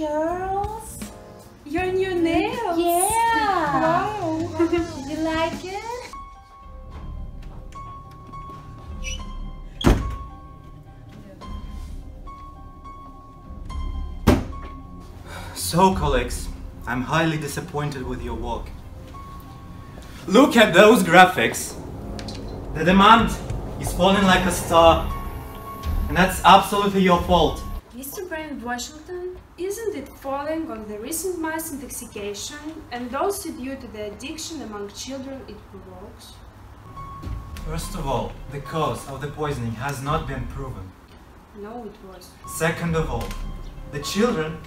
girls. Your new nails. Yeah. Wow. Did you like it? So, colleagues, I'm highly disappointed with your work. Look at those graphics. The demand is falling like a star. And that's absolutely your fault. Mr. Brand Washington, isn't it falling on the recent mass intoxication and also due to the addiction among children it provokes? First of all, the cause of the poisoning has not been proven. No, it was. Second of all, the children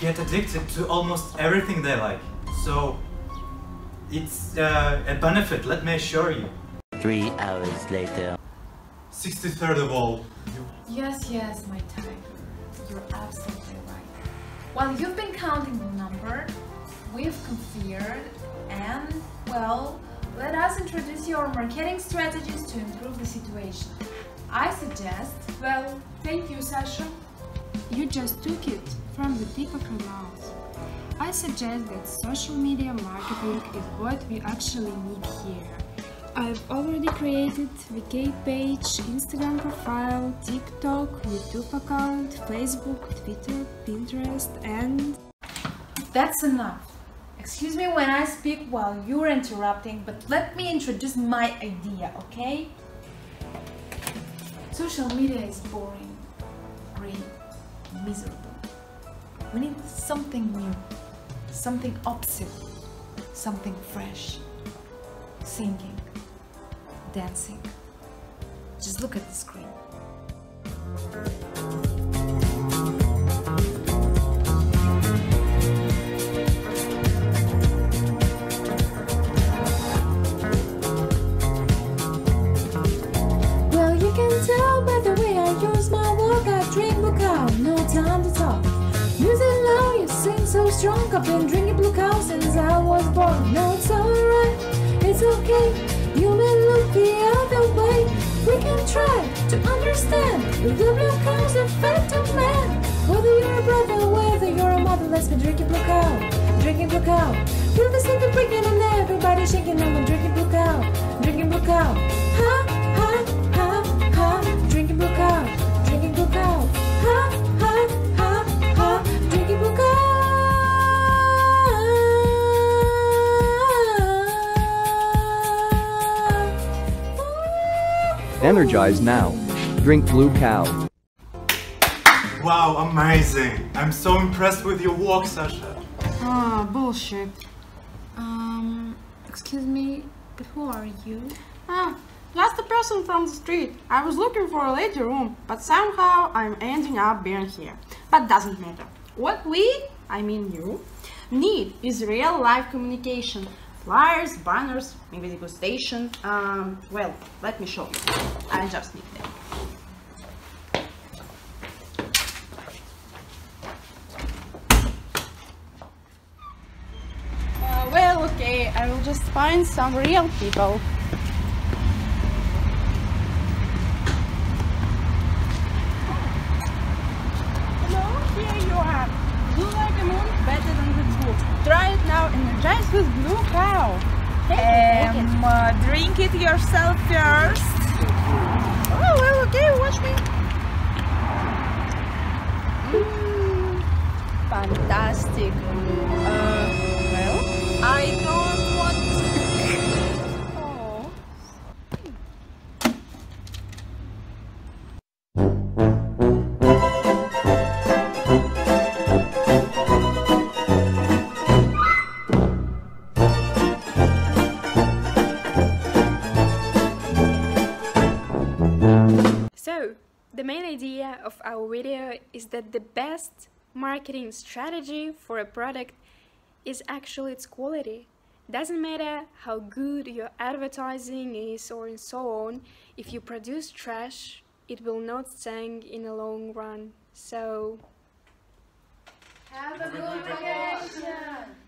get addicted to almost everything they like. So, it's uh, a benefit, let me assure you. Three hours later. 63rd of all, you Yes, yes, my time. You're absolutely right. While you've been counting the number, we've compared and, well, let us introduce your marketing strategies to improve the situation. I suggest, Well, thank you, Sasha. You just took it from the her mouth. I suggest that social media marketing is what we actually need here. I've already created VK page, Instagram profile, TikTok, YouTube account, Facebook, Twitter, Pinterest, and that's enough. Excuse me when I speak while you're interrupting, but let me introduce my idea, okay? Social media is boring, gray, miserable. We need something new, something opposite, something fresh. Singing, dancing. Just look at the screen. Well, you can tell by the way I use my walk. I drink blue cow, no time to talk. Music loud, you sing so strong. I've been drinking blue cow since I was born. No, it's alright, it's okay. You may look the other way. We can try to understand the blue cow's effect on man. Whether you're a brother, whether you're a mother, let's be drinking blue cow, drinking blue cow. Feel the center breaking and everybody shaking. I'm drinking blue cow, drinking blue cow. Ha ha ha ha, drinking blue cow, Energize now. Drink Blue Cow. Wow, amazing! I'm so impressed with your work, Sasha. Ah, bullshit. Um, excuse me, but who are you? Ah, just a person from the street. I was looking for a lady room, but somehow I'm ending up being here. But doesn't matter. What we, I mean you, need is real life communication. Flyers, banners, maybe degustation. Um, well, let me show you. I just need them. Uh, well, okay, I will just find some real people. Hello, here you are. Blue like a moon, better than. Try it now, energize with Blue Cow. Um, uh, drink it yourself first. Oh, well, okay, watch me. Mm, fantastic. Idea of our video is that the best marketing strategy for a product is actually its quality. Doesn't matter how good your advertising is or so on, if you produce trash, it will not stand in the long run. So, Have a good vacation!